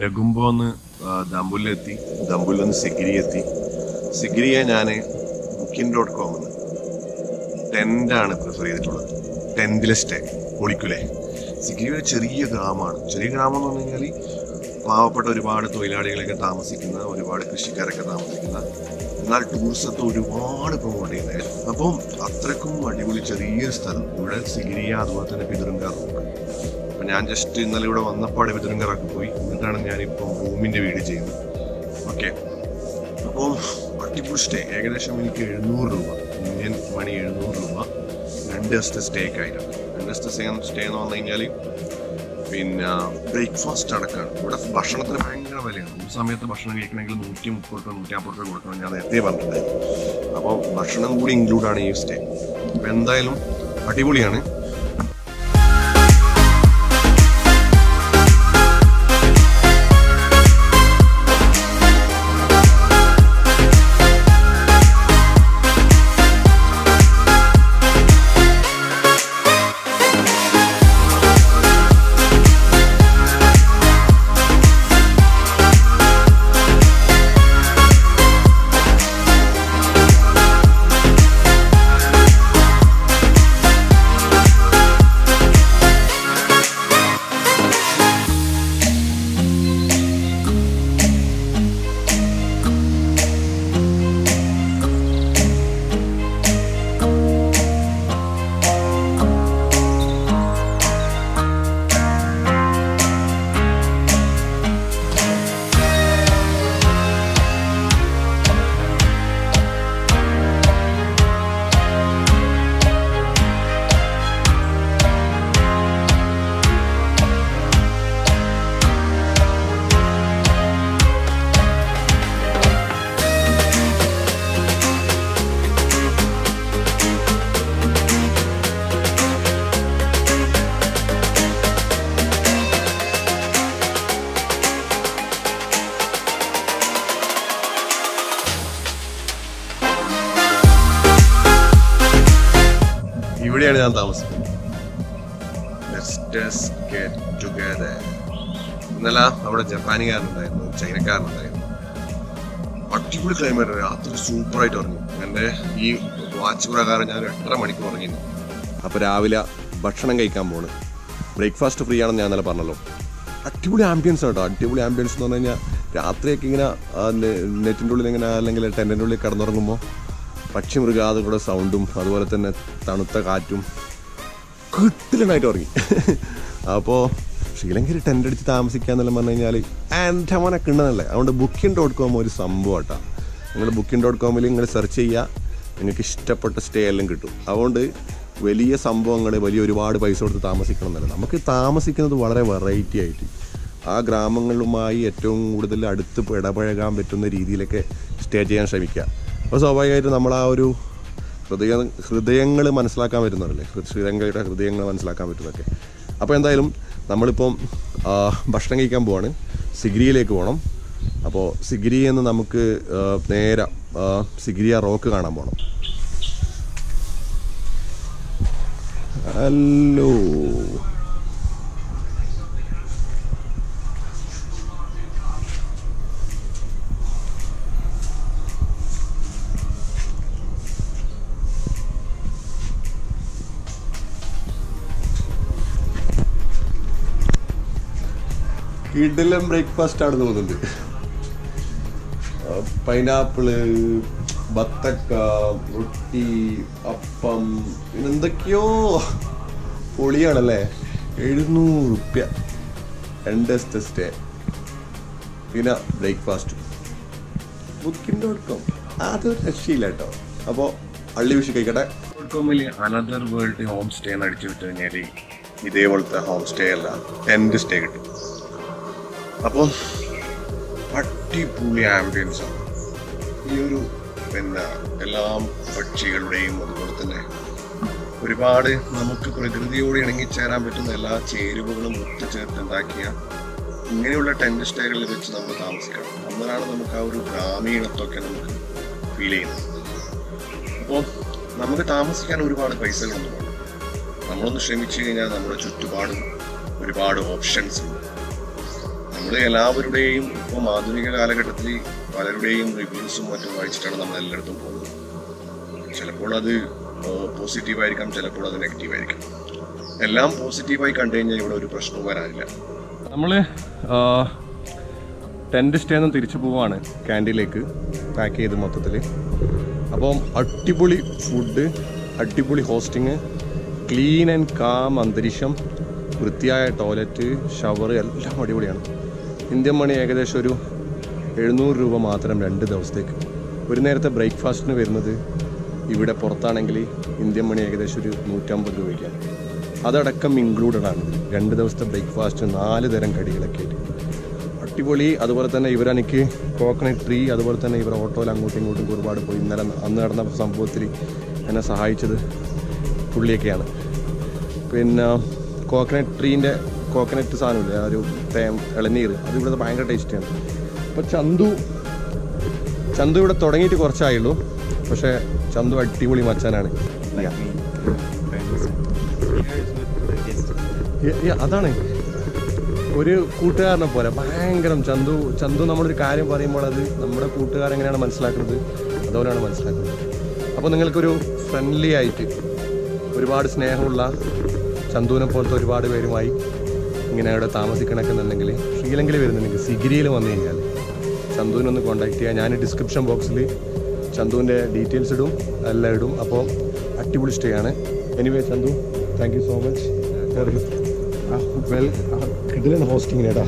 നെഗുംബോന്ന് ദമ്പുലിൽ നിന്ന് സിഗിരി എത്തി സിഗിരിയെ ഞാൻ ബുക്കിംഗ് ഡോട്ട് കോമിന്ന് ടെന്റാണ് പ്രിഫർ ചെയ്തിട്ടുള്ളത്. ടെന്റിലെ സ്റ്റേ ഒളിക്കുലേ സിഗിരി ഒരു ചെറിയ ഗ്രാമമാണ്. ചെറിയ ഗ്രാമം എന്ന് പറഞ്ഞു കഴിഞ്ഞാൽ പാവപ്പെട്ട ഒരുപാട് തൊഴിലാളികളൊക്കെ താമസിക്കുന്ന ഒരുപാട് കൃഷിക്കാരൊക്കെ താമസിക്കുന്ന എന്നാൽ ടൂറിസത്തെ ഒരുപാട് പ്രൊമോട്ട് ചെയ്യുന്നത് അപ്പം അത്രക്കും അടിപൊളി ചെറിയൊരു സ്ഥലം. ഇവിടെ സിഗിരിയ അതുപോലെ തന്നെ പിതുരങ്കാറും അപ്പം ഞാൻ ജസ്റ്റ് ഇന്നലെ ഇവിടെ വന്നപ്പാട് പിതുരങ്കാറൊക്കെ പോയി. എന്നിട്ടാണ് ഞാനിപ്പം റൂമിന്റെ വീട് ചെയ്യുന്നത്. ഓക്കെ അപ്പോൾ അടിപൊളി സ്റ്റേ ഏകദേശം എനിക്ക് എഴുന്നൂറ് രൂപ. ഇന്ത്യൻ മണി എഴുന്നൂറ് രൂപ. രണ്ട് ദിവസത്തെ സ്റ്റേക്കായിരുന്നു രണ്ട് ദിവസത്തെ സ്റ്റേ എന്ന് പറഞ്ഞു കഴിഞ്ഞാൽ പിന്നെ ബ്രേക്ക്ഫാസ്റ്റ് അടക്കമാണ് ഇവിടെ ഭക്ഷണത്തിന് ഭയങ്കര വിലയാണ്. ഒരു സമയത്ത് ഭക്ഷണം കഴിക്കണമെങ്കിൽ നൂറ്റി മുപ്പത് രൂപ നൂറ്റി അമ്പത് രൂപ കൊടുക്കണം. ഞാൻ നേരത്തെ പറഞ്ഞിട്ടുണ്ടായിരുന്നു. അപ്പോൾ ഭക്ഷണം കൂടി ഇൻക്ലൂഡാണ് ഈ സ്റ്റേ അപ്പോൾ എന്തായാലും അടിപൊളിയാണ്. ഇവിടെയാണ് ഞാൻ താമസിക്കുന്നത്. ഇന്നലെ അവിടെ ജപ്പാനുകാരനുണ്ടായിരുന്നു ചൈനക്കാരനുണ്ടായിരുന്നു. അടിപൊളി ക്ലൈമറ്റ് രാത്രി സൂപ്പറായിട്ട് ഉറങ്ങി. എന്റെ ഈ വാച്ച് പ്രകാരം ഞാൻ എട്ടര മണിക്കൂർ ഉറങ്ങി അപ്പോൾ രാവിലെ ഭക്ഷണം കഴിക്കാൻ പോണ്. ബ്രേക്ക്ഫാസ്റ്റ് ഫ്രീ ആണെന്ന് ഞാൻ ഇന്നലെ പറഞ്ഞല്ലോ. അടിപൊളി ആംബിയൻസ് കേട്ടോ. അടിപൊളി ആംബിയൻസ് എന്ന് പറഞ്ഞു കഴിഞ്ഞാൽ രാത്രിയൊക്കെ ഇങ്ങനെ നെറ്റിന്റെ ഉള്ളിൽ ഇങ്ങനെ അല്ലെങ്കിൽ ടെന്റിന്റെ ഉള്ളിൽ കിടന്നുറങ്ങുമ്പോൾ പക്ഷി മൃഗാതുകളുടെ സൗണ്ടും അതുപോലെ തന്നെ തണുത്ത കാറ്റും കിട്ടിലുണ്ടായിട്ട് ഉറങ്ങി. അപ്പോൾ ശ്രീലങ്കയിൽ ടെന്റ് അടിച്ച് താമസിക്കുക എന്നെല്ലാം പറഞ്ഞു കഴിഞ്ഞാൽ എന്റെ മോനെ കിണ്ണതല്ലേ അതുകൊണ്ട് ബുക്കിംഗ് ഡോട്ട് കോം ഒരു സംഭവം കേട്ടോ നിങ്ങൾ ബുക്കിംഗ് ഡോട്ട് കോമിൽ നിങ്ങൾ സെർച്ച് ചെയ്യുക നിങ്ങൾക്ക് ഇഷ്ടപ്പെട്ട സ്റ്റേ എല്ലാം കിട്ടും. അതുകൊണ്ട് വലിയ സംഭവങ്ങൾ വലിയ ഒരുപാട് പൈസ കൊടുത്ത് താമസിക്കണം എന്നല്ല. നമുക്ക് താമസിക്കുന്നത് വളരെ വെറൈറ്റി ആയിട്ട്. ആ ഗ്രാമങ്ങളുമായി ഏറ്റവും കൂടുതൽ അടുത്ത് ഇടപഴകാൻ പറ്റുന്ന രീതിയിലൊക്കെ സ്റ്റേ ചെയ്യാൻ ശ്രമിക്കുക. അപ്പോൾ സ്വാഭാവികമായിട്ടും നമ്മൾ ആ ഒരു ഹൃദയ ഹൃദയങ്ങൾ മനസ്സിലാക്കാൻ പറ്റുന്നതല്ലേ ഹൃ- ശ്രീലങ്കയുടെ ഹൃദയങ്ങൾ മനസ്സിലാക്കാൻ പറ്റുന്നതൊക്കെ. അപ്പോൾ എന്തായാലും നമ്മളിപ്പം ഭക്ഷണം കഴിക്കാൻ പോവാണ്. സിഗിരിയിലേക്ക് പോകണം അപ്പോൾ സിഗിരി എന്ന് നമുക്ക് നേരെ സിഗിരിയ റോക്ക് കാണാൻ പോകണം ഹലോ. കിടിലം ബ്രേക്ക്ഫാസ്റ്റ് ആണ് തോന്നുന്നുണ്ട്. പൈനാപ്പിൾ ബത്തക്ക റൊട്ടി അപ്പം പിന്നെ എന്തൊക്കെയോ പൊളിയാണല്ലേ? എഴുന്നൂറ് റുപ്യ രണ്ട് ദിവസത്തെ സ്റ്റേ പിന്നെ ബ്രേക്ക്ഫാസ്റ്റ് ബുക്കിംഗ് ഡോട്ട് കോം രക്ഷയില്ല കേട്ടോ. അപ്പോൾ അള്ളി വിഷു കഴിക്കട്ടെ. ഡോട്ട് കോമിൽ അനദർ വേൾഡ് ഹോം സ്റ്റേ എന്ന് അടിച്ചു വിട്ട് കഴിഞ്ഞാൽ ഇതേപോലത്തെ ഹോം സ്റ്റേ അല്ല ടെന്റ് സ്റ്റേ കിട്ടും. അപ്പോൾ അടിപൊളി ആംബിയൻസ് ആണ്. ഈ ഒരു എന്താ എല്ലാ പക്ഷികളുടെയും അതുപോലെ തന്നെ ഒരുപാട് നമുക്ക് പ്രകൃതിയോട് ഇണങ്ങിച്ചേരാൻ പറ്റുന്ന എല്ലാ ചേരുവകളും ഒത്തുചേർത്തുണ്ടാക്കിയ ഇങ്ങനെയുള്ള ടെന്റ് സ്റ്റേകളിൽ വെച്ച് നമ്മൾ താമസിക്കണം. അന്നേരമാണ് നമുക്ക് ആ ഒരു ഗ്രാമീണത്വമൊക്കെ നമുക്ക് ഫീൽ ചെയ്യുന്നത്. അപ്പോൾ നമുക്ക് താമസിക്കാൻ ഒരുപാട് പൈസകളൊന്നും വേണം നമ്മളൊന്ന് ശ്രമിച്ചു കഴിഞ്ഞാൽ നമ്മുടെ ചുറ്റുപാടും ഒരുപാട് ഓപ്ഷൻസ് ഉണ്ട്. നമ്മൾ എല്ലാവരുടെയും ഇപ്പം ആധുനിക കാലഘട്ടത്തിൽ പലരുടെയും റിവ്യൂസും മറ്റും വായിച്ചിട്ടാണ് നമ്മൾ എല്ലായിടത്തും പോകുന്നത്. ചിലപ്പോൾ അത് പോസിറ്റീവായിരിക്കാം ചിലപ്പോൾ അത് നെഗറ്റീവായിരിക്കും എല്ലാം പോസിറ്റീവായി കണ്ടു കഴിഞ്ഞാൽ ഇവിടെ ഒരു പ്രശ്നവും വരാനില്ല. നമ്മൾ ടെന്റ് സ്റ്റേ നിന്ന് തിരിച്ചു പോവാണ് ക്യാന്റീനിലേക്ക് പാക്ക് ചെയ്ത് മൊത്തത്തിൽ അപ്പം അടിപൊളി ഫുഡ് അടിപൊളി ഹോസ്റ്റിങ് ക്ലീൻ ആൻഡ് കാം അന്തരീക്ഷം വൃത്തിയായ ടോയ്ലറ്റ് ഷവർ എല്ലാം അടിപൊളിയാണ്. ഇന്ത്യൻ മണി ഏകദേശം ഒരു എഴുന്നൂറ് രൂപ മാത്രം രണ്ട് ദിവസത്തേക്ക്. ഒരു നേരത്തെ ബ്രേക്ക്ഫാസ്റ്റിന് വരുന്നത് ഇവിടെ പുറത്താണെങ്കിൽ ഇന്ത്യൻ മണി ഏകദേശം ഒരു നൂറ്റമ്പത് രൂപയ്ക്കാണ്. അതടക്കം ഇൻക്ലൂഡഡ് ആണ്. രണ്ട് ദിവസത്തെ ബ്രേക്ക്ഫാസ്റ്റ് നാല് തരം കടികളൊക്കെ ആയിട്ട്. അടിപൊളി. അതുപോലെ തന്നെ ഇവരെനിക്ക് കോക്കനട്ട് ട്രീ അതുപോലെ തന്നെ ഇവർ ഓട്ടോയിൽ അങ്ങോട്ടും ഇങ്ങോട്ടും ഒരുപാട് പോയി ഇന്നലെ അന്ന് നടന്ന സംഭവത്തിൽ എന്നെ സഹായിച്ചത് പുള്ളിയൊക്കെയാണ്. പിന്നെ കോക്കനട്ട് ട്രീന്റെ കോക്കനട്ട് സാധനമില്ലേ? ആ ഒരു തേം ഇളനീർ. അത് ഇവിടുത്തെ ഭയങ്കര ടേസ്റ്റിയാണ് അപ്പോൾ ചന്തു ചന്തു ഇവിടെ തുടങ്ങിയിട്ട് കുറച്ചായുള്ളൂ. പക്ഷേ ചന്തു അടിപൊളി മച്ചാനാണ്. അതാണ്. ഒരു കൂട്ടുകാരനെ പോലെ. ഭയങ്കരം ചന്തു ചന്തു നമ്മളൊരു കാര്യം പറയുമ്പോൾ അത് നമ്മുടെ കൂട്ടുകാരെങ്ങനെയാണ് മനസ്സിലാക്കുന്നത്? അതുപോലെയാണ് മനസ്സിലാക്കുന്നത്. അപ്പോൾ നിങ്ങൾക്കൊരു ഫ്രണ്ട്ലി ആയിട്ട് ഒരുപാട് സ്നേഹമുള്ള ചന്തുവിനെ പോലത്തെ ഒരുപാട് പേരുമായി ഇങ്ങനെ അവിടെ താമസിക്കണമൊക്കെ എന്നുണ്ടെങ്കിൽ ശ്രീലങ്കയിൽ വരുന്നുണ്ടെങ്കിൽ സിഗിരിയിൽ വന്നു കഴിഞ്ഞാൽ ചന്തുവിനെ ഒന്ന് കോൺടാക്ട് ചെയ്യാം ഞാൻ ഡിസ്ക്രിപ്ഷൻ ബോക്സിൽ ചന്തുവിന്റെ ഡീറ്റെയിൽസ് ഇടും എല്ലാം ഇടും. അപ്പോൾ അടിപൊളി സ്റ്റേ ആണ്. Anyway Chandu thank you so much well കിടിലൻ ഹോസ്റ്റിങ്ങിനേടാ